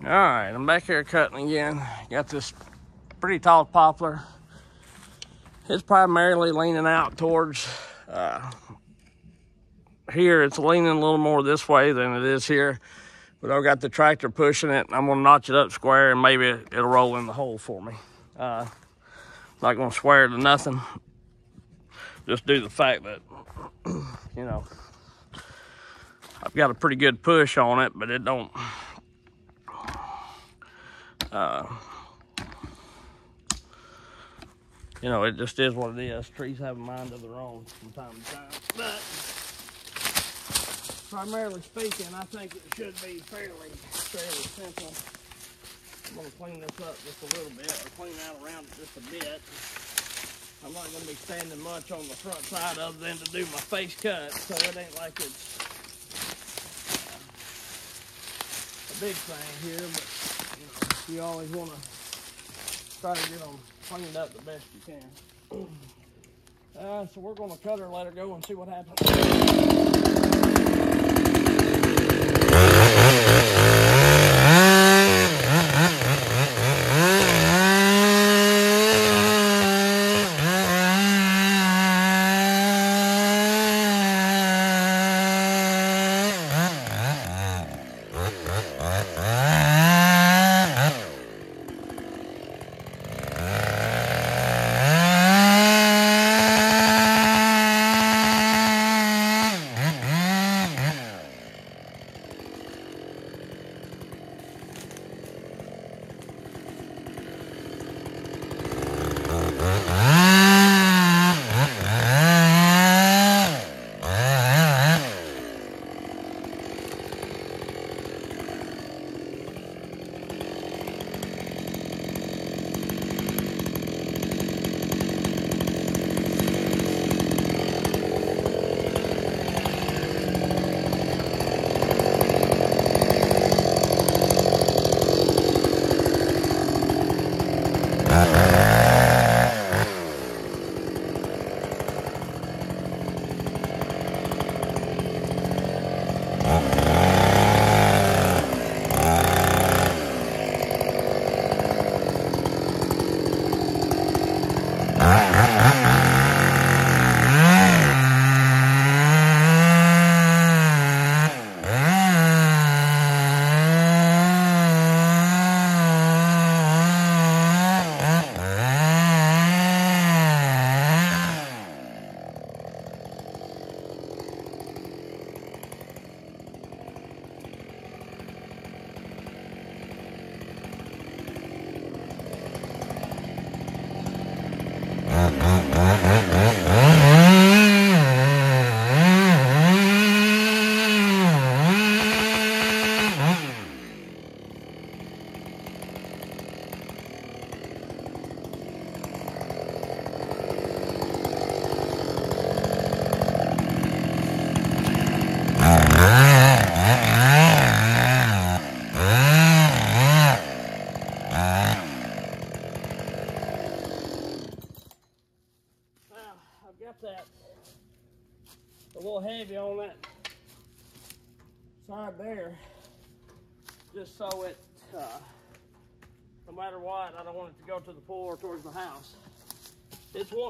All right, I'm back here cutting again. Got this pretty tall poplar. It's primarily leaning out towards uh, here. It's leaning a little more this way than it is here. But I've got the tractor pushing it. I'm gonna notch it up square and maybe it'll roll in the hole for me. Uh, not gonna swear to nothing. Just to the fact that, you know, I've got a pretty good push on it, but it don't, uh, you know, it just is what it is. Trees have a mind of their own from time to time. But primarily speaking, I think it should be fairly, fairly simple. I'm gonna clean this up just a little bit, or clean out around it just a bit. I'm not gonna be standing much on the front side other than to do my face cut, so it ain't like it's uh, a big thing here, but you, always wanna try to get them cleaned up the best you can. Uh, so we're gonna cut her, let her go and see what happens.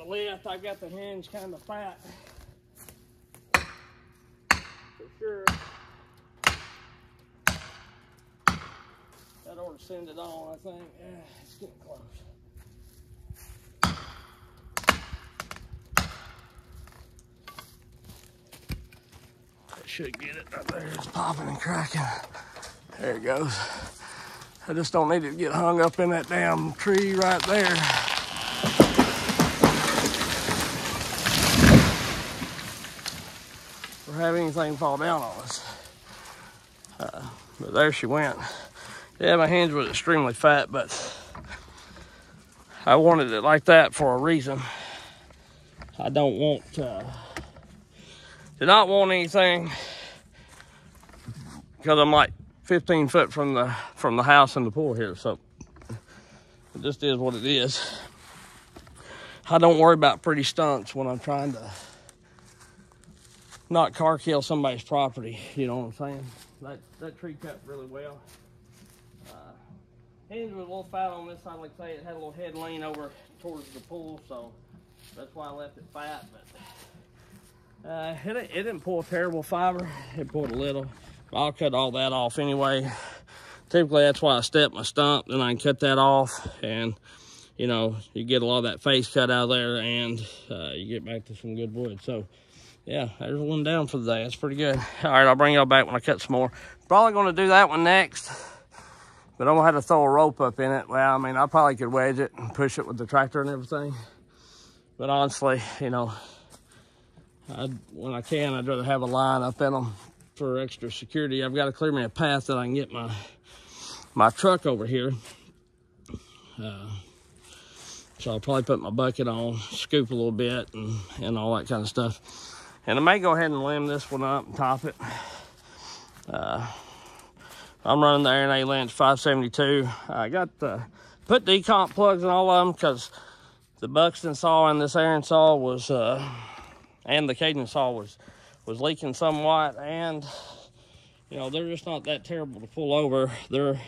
Wanting lift. I got the hinge kind of fat, for sure. That ought to send it on, I think. Yeah, it's getting close. I should get it right there. It's popping and cracking. There it goes. I just don't need it to get hung up in that damn tree right there. Or have anything fall down on us. Uh, but there she went. Yeah, my hands was extremely fat, but I wanted it like that for a reason. I don't want uh, did not want anything because I'm like 15 foot from the from the house and the pool here, so it just is what it is. I don't worry about pretty stunts when I'm trying to not car kill somebody's property. You know what I'm saying? That that tree cut really well. Uh, hinge was a little fat on this side, like I say, it had a little head lean over towards the pool, so that's why I left it fat. But uh, it, it didn't pull a terrible fiber. It pulled a little. I'll cut all that off anyway. Typically, that's why I step my stump, then I can cut that off, and you know, you get a lot of that face cut out of there, and uh, you get back to some good wood. So, yeah, there's one down for the day. That's pretty good. All right, I'll bring y'all back when I cut some more. Probably going to do that one next, but I'm going to have to throw a rope up in it. Well, I mean, I probably could wedge it and push it with the tractor and everything. But honestly, you know, I'd, when I can, I'd rather have a line up in them for extra security. I've got to clear me a path that I can get my my truck over here. Uh, so I'll probably put my bucket on, scoop a little bit, and, and all that kind of stuff. And I may go ahead and limb this one up and top it. Uh, I'm running the Aaron A. Lynch 572. I got the, put decomp plugs in all of them because the Buxton saw and this Aaron saw was, uh, and the Cajun saw was, was leaking somewhat. And, you know, they're just not that terrible to pull over. They're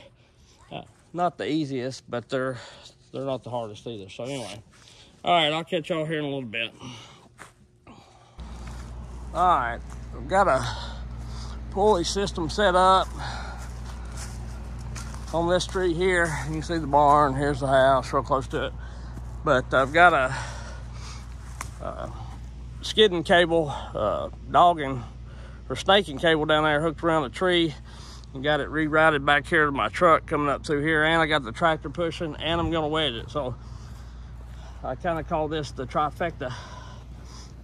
uh, not the easiest, but they're they're not the hardest either. So anyway, all right, I'll catch y'all here in a little bit. All right, I've got a pulley system set up on this tree here. You can see the barn. Here's the house, real close to it. But I've got a, a skidding cable, uh, dogging or snaking cable down there hooked around a tree and got it rerouted back here to my truck coming up through here and I got the tractor pushing and I'm gonna wedge it so I kind of call this the trifecta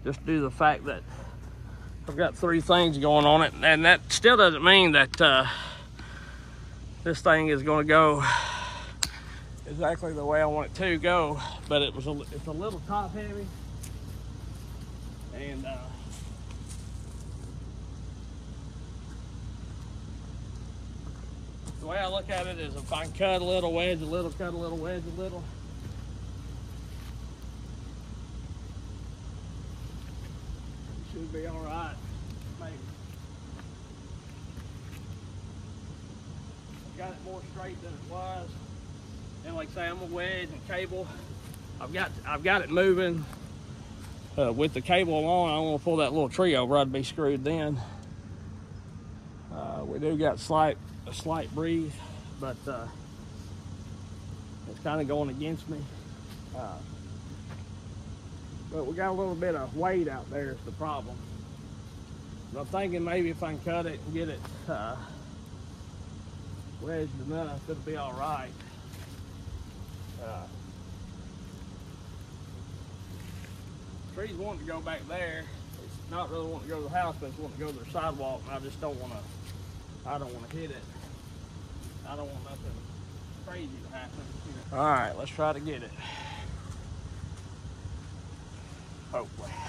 just due to the fact that I've got three things going on it and that still doesn't mean that uh, this thing is going to go exactly the way I want it to go but it was a, it's a little top heavy and uh, way I look at it is if I can cut a little, wedge a little, cut a little, wedge a little. Should be all right, maybe. Got it more straight than it was. And like I say, I'm a wedge and cable. I've got I've got it moving uh, with the cable on. I don't want to pull that little tree over. I'd be screwed then. Uh, we do got slight a slight breeze, but uh, it's kind of going against me. But we got a little bit of weight out there is the problem. But I'm thinking maybe if I can cut it and get it uh, wedged enough, it'll be all right. Uh, trees wanting to go back there. It's not really wanting to go to the house, but it's wanting to go to the sidewalk, and I just don't want to. I don't want to hit it. I don't want nothing crazy to happen. All right, let's try to get it. Oh, Hopefully.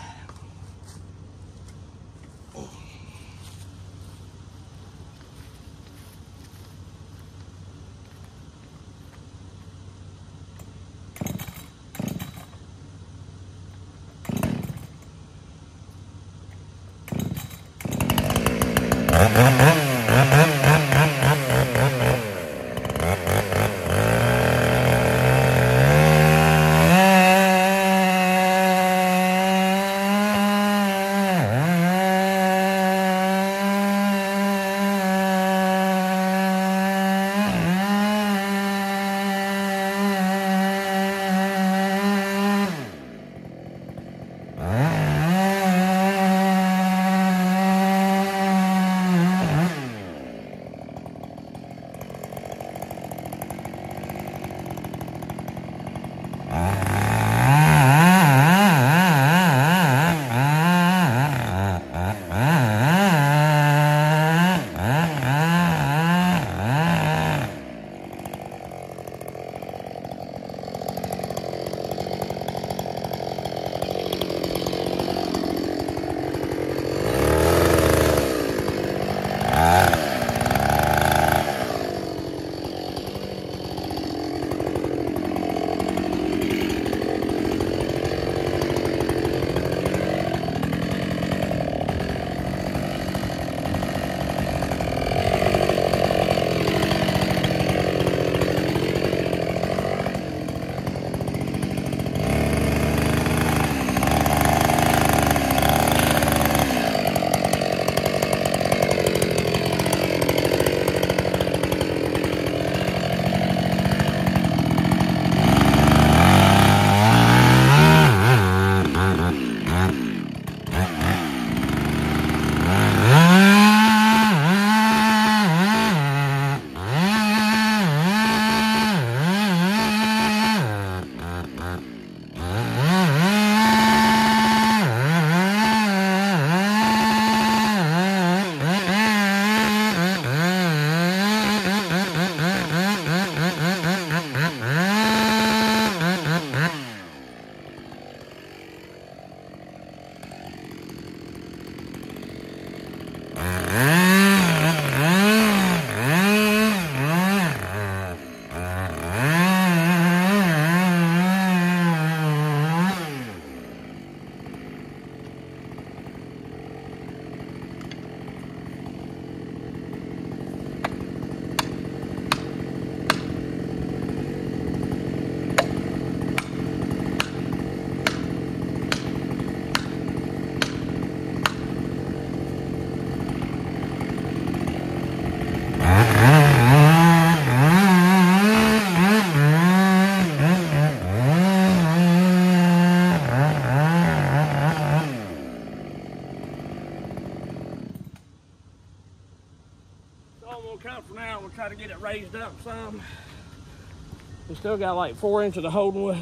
We still got like four inches of holding wood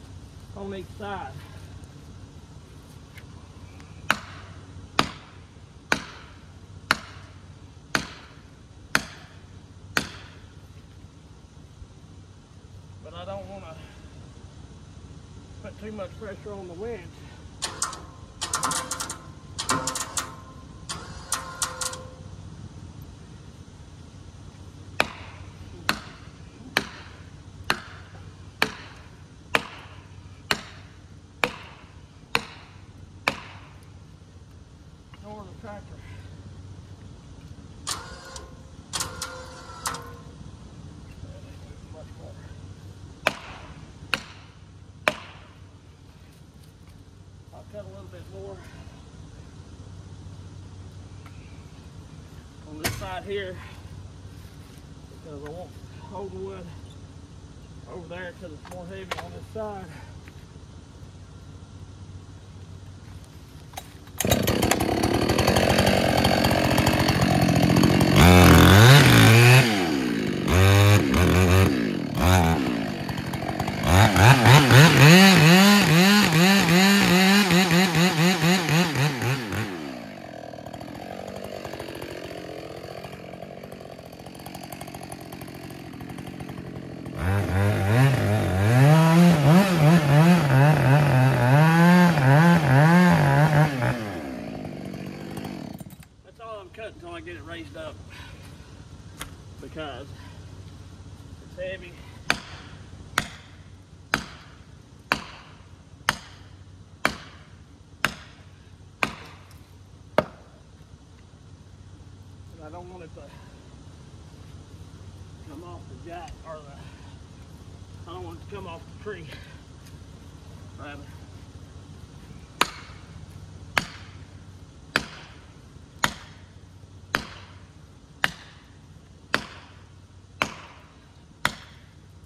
on each side. But I don't want to put too much pressure on the wedge. Nor the tractor. That ain't moving much more. I'll cut a little bit more side here because I want holding wood over there because it's more heavy on this side. I'm cutting until I get it raised up because it's heavy. I don't want it to come off the jack or the, I don't want it to come off the tree. Rather.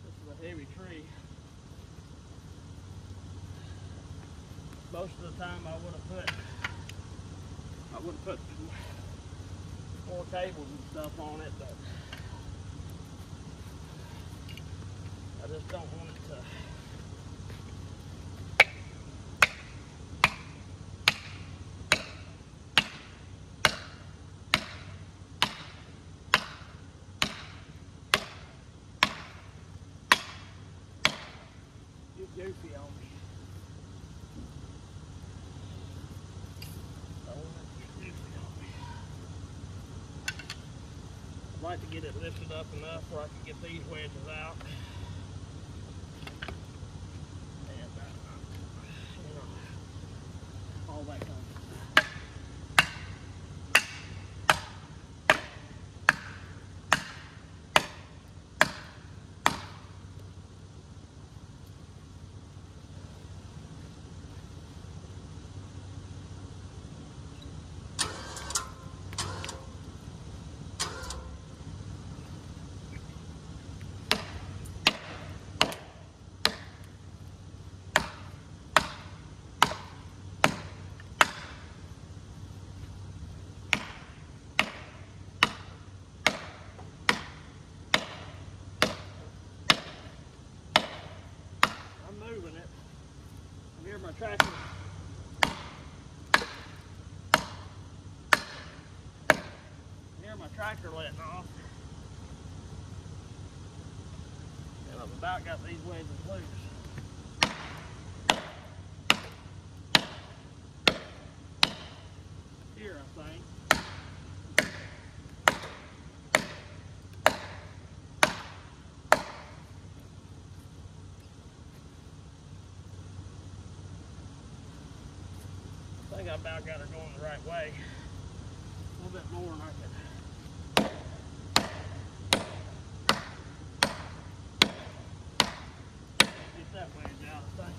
This is a heavy tree. Most of the time I would have put, I would have put more cables and stuff on it, but I just don't want it to. get goofy on me. I don't want it to get goofy on me. I'd like to get it lifted up enough where I can get these wedges out. And, uh, you know, all that kind of stuff. I'm moving it. I hear my tractor. I hear my tractor letting off. And I've about got these wedges loose. Here, I think. I think I about got her going the right way. A little bit more than I can. Get that wedge out, I think.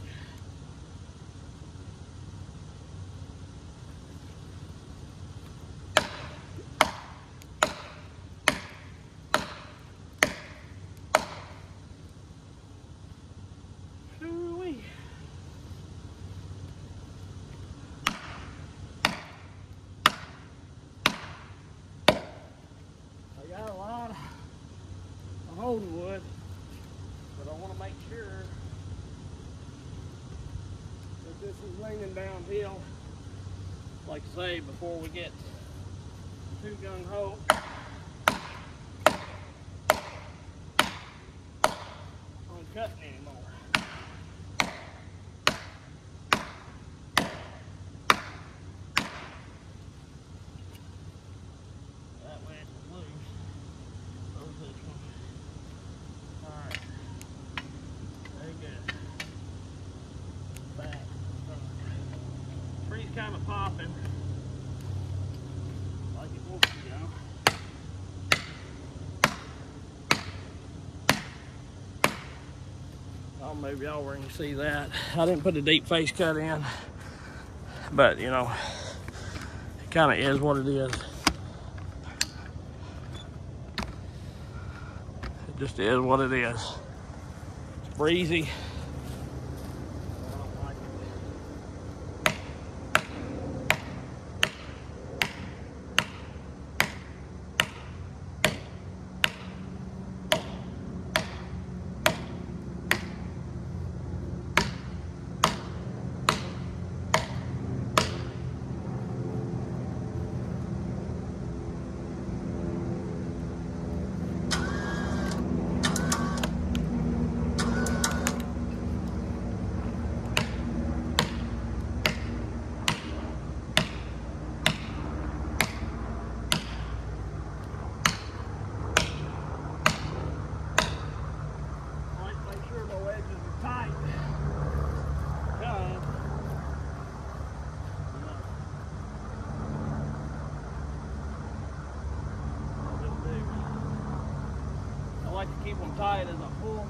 Ooh-wee. holding wood, but I want to make sure that this is leaning downhill. Like say, before we get too gung ho. on cutting anymore. That way it's loose. Close this one. Alright. Very good. Back. Tree's kind of popping. Like it wants to go. Oh, maybe y'all were can see that. I didn't put a deep face cut in, but you know, it kind of is what it is. It just is what it is. It's breezy. Keep as I pull.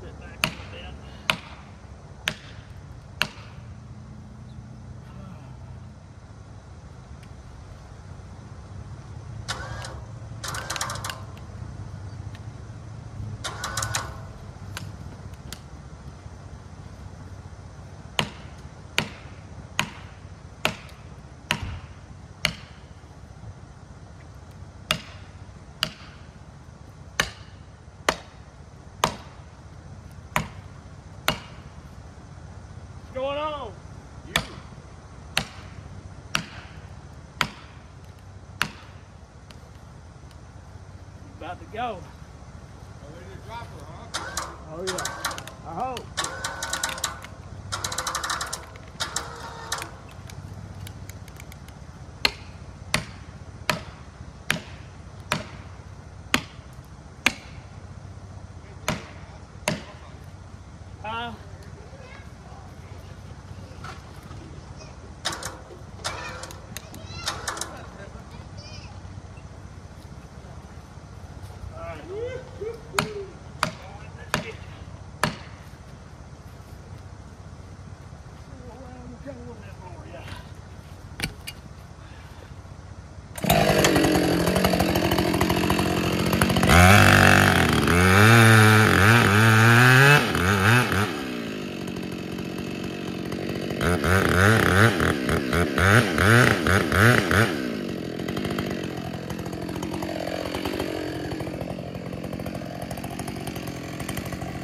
Sit back a little bit. What's going on? About to go. Oh, oh yeah. I hope.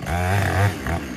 à, à. à.